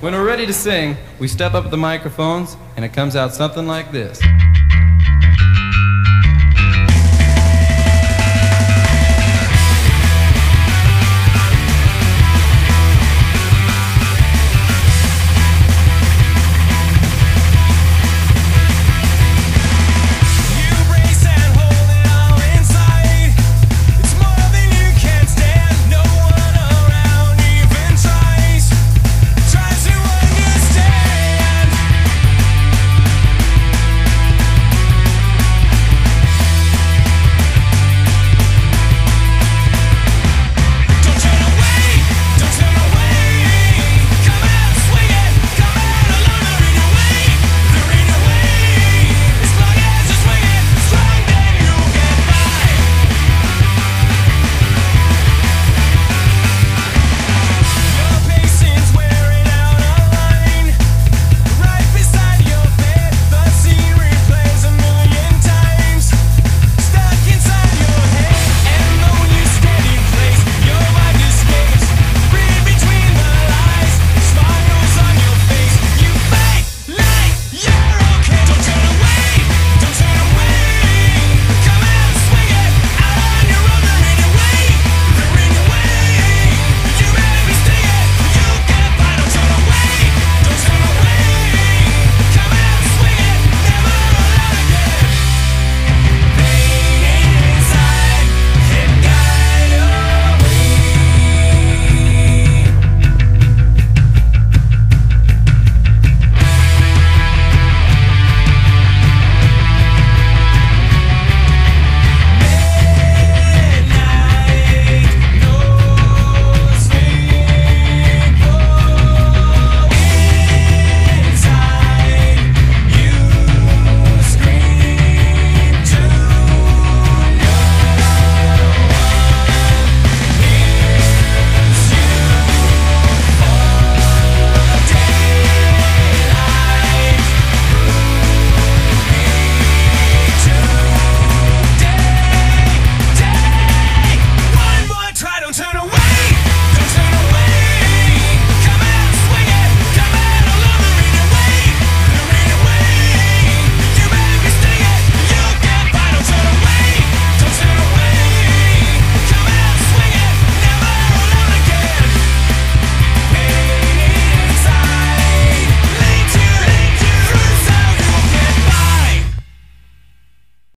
When we're ready to sing, we step up the microphones, and it comes out something like this.